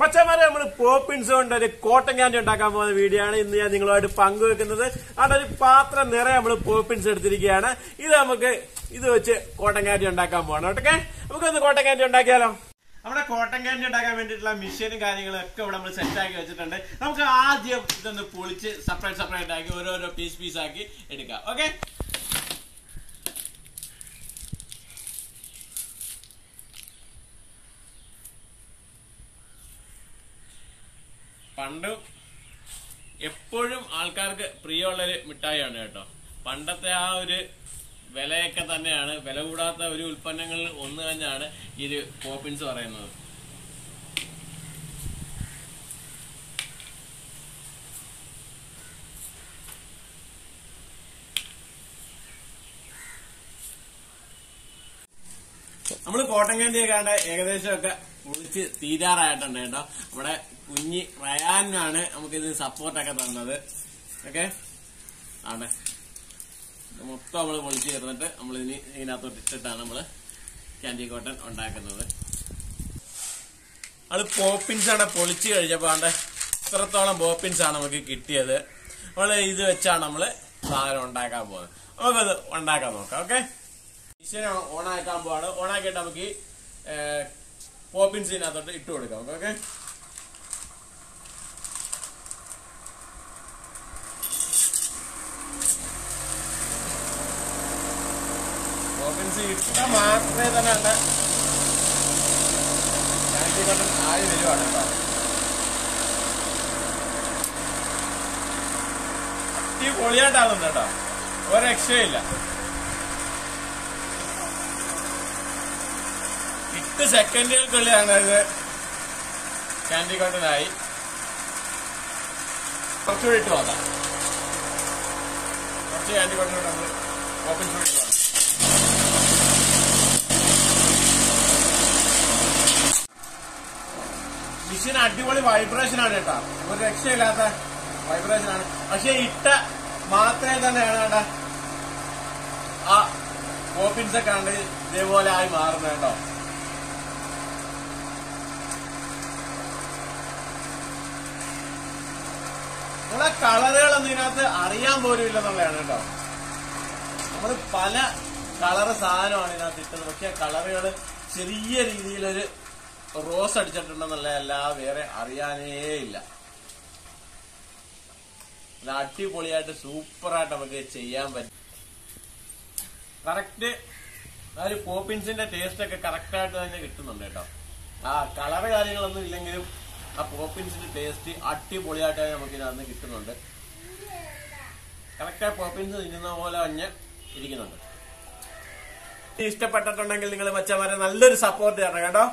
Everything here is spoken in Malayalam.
മച്ചന്മാരെ നമ്മൾ പോപ്പിൻസ് കൊണ്ട് ഒരു കോട്ടൻ ക്യാൻഡി ഉണ്ടാക്കാൻ പോകുന്ന വീഡിയോ ആണ് ഇന്ന് ഞാൻ നിങ്ങളുമായിട്ട് പങ്കുവെക്കുന്നത്. അവിടെ ഒരു പാത്രം നിറയെ നമ്മൾ പോപ്പിൻസ് എടുത്തിരിക്കുകയാണ്. ഇത് നമുക്ക് ഇത് വെച്ച് കോട്ടൻ ക്യാൻഡി ഉണ്ടാക്കാൻ പോകണം ഓക്കെ? നമുക്കൊന്ന് കോട്ടൻ ക്യാൻഡി ഉണ്ടാക്കിയാലോ? നമ്മുടെ കോട്ടൻ ക്യാൻഡി ഉണ്ടാക്കാൻ വേണ്ടിയിട്ടുള്ള മെഷീനും കാര്യങ്ങളും ഒക്കെ ഇവിടെ നമ്മൾ സെറ്റ് ആക്കി വെച്ചിട്ടുണ്ട്. നമുക്ക് ആദ്യം ഇതൊന്ന് പൊളിച്ച് സെപ്പറേറ്റ് സെപ്പറേറ്റ് ആക്കി ഓരോരോ പീസ് പീസ് ആക്കി എടുക്കാം ഓക്കെ? പണ്ട് എപ്പോഴും ആൾക്കാർക്ക് പ്രിയമുള്ളൊരു മിഠായിയാണ് കേട്ടോ. പണ്ടത്തെ ആ ഒരു വിലയൊക്കെ തന്നെയാണ്. വില കൂടാത്ത ഒരു ഉൽപ്പന്നങ്ങളിൽ ഒന്ന് തന്നെയാണ് ഈ ഒരു പോപ്പിൻസ് പറയുന്നത്. നമ്മൾ കോട്ടൻ ക്യാൻഡിയൊക്കെ ആണ്ട് പൊളിച്ച് തീരാറായിട്ടുണ്ട് കേട്ടോ. നമ്മുടെ കുഞ്ഞി റയാനാണ് നമുക്ക് ഇത് സപ്പോർട്ടൊക്കെ തന്നത്. ഓക്കെ ആണ് മൊത്തം നമ്മൾ പൊളിച്ച് ചേർന്നിട്ട് നമ്മൾ ഇനി ഇതിനകത്തോട്ട് ഇട്ടിട്ടാണ് നമ്മൾ ക്യാൻഡി കോട്ടൺ ഉണ്ടാക്കുന്നത്. അത് പോപ്പിൻസ് ആണ് പൊളിച്ച് കഴിഞ്ഞപ്പോൾ ആണ്ട് ഇത്രത്തോളം പോപ്പിൻസ് ആണ് നമുക്ക് കിട്ടിയത്. നമ്മൾ ഇത് വെച്ചാണ് നമ്മൾ സാധനം ഉണ്ടാക്കാൻ പോകുന്നത്. നമുക്കത് ഉണ്ടാക്കാൻ നോക്കാം ഓക്കെ മിഷീൻ ഓണാക്കാൻ പോവാണ്. ഓണാക്കിയിട്ട് നമുക്ക് പോപ്പിൻസ് ഇതിനകത്തോട്ട് ഇട്ട് കൊടുക്കാം ഓക്കെ പോപ്പിൻസ് ഇട്ട മാത്രമേ തന്നെ ഉണ്ട്. ഞാനിവിടെ ആയി വരുവാണ് കേട്ടോ. ഈ പൊളിയായിട്ടാകുന്നുണ്ട് കേട്ടോ. ഒരു രക്ഷയില്ല എട്ട് സെക്കൻഡുകൾക്കുള്ളിലാണ് ഇത് ക്യാൻഡി കോട്ടനായി കുറച്ചുകൂടി ഇട്ട് നോക്കാം. കുറച്ച് ക്യാൻഡി കോട്ടനോട് നമ്മൾ ഓപ്പൺ ചെയ്തിട്ട് നോക്കാം മെഷീൻ അടിപൊളി വൈബ്രേഷൻ ആണ് കേട്ടോ. ഒരു രക്ഷയില്ലാത്ത വൈബ്രേഷൻ ആണ്. പക്ഷെ ഇട്ട മാത്രമേ തന്നെയാണ് കേട്ടാ. ആ പോപ്പിൻസ് ഒക്കെ കണ്ട് ഇതേപോലെ ആയി മാറുന്നത് കേട്ടോ. നമ്മളെ കളറുകളൊന്നും ഇതിനകത്ത് അറിയാൻ പോലും ഇല്ലെന്നുള്ളതാണ് കേട്ടോ. നമ്മൾ പല കളറ് സാധനമാണ് ഇതിനകത്ത് ഇട്ടത്. പക്ഷെ കളറുകൾ ചെറിയ രീതിയിലൊരു റോസ് അടിച്ചിട്ടുണ്ടെന്നുള്ളതല്ല വേറെ അറിയാനേ ഇല്ല. അടിപൊളിയായിട്ട് സൂപ്പറായിട്ട് നമുക്ക് ചെയ്യാൻ പറ്റും. കറക്റ്റ് ആ ഒരു പോപ്പിൻസിന്റെ ടേസ്റ്റ് ഒക്കെ കറക്റ്റായിട്ട് തന്നെ കിട്ടുന്നുണ്ട് കേട്ടോ. ആ കളറ് കാര്യങ്ങളൊന്നും ഇല്ലെങ്കിലും ആ പോപ്പിൻസിന്റെ ടേസ്റ്റ് അടിപൊളിയായിട്ട് നമുക്ക് ഇതിനകത്ത് കിട്ടുന്നുണ്ട്. കറക്റ്റ് ആ പോപ്പിൻസ് തിന്നുന്ന പോലെ തന്നെ ഇരിക്കുന്നുണ്ട്. ഇഷ്ടപ്പെട്ടിട്ടുണ്ടെങ്കിൽ നിങ്ങൾ മച്ചമാരെ നല്ലൊരു സപ്പോർട്ട് തരണം കേട്ടോ.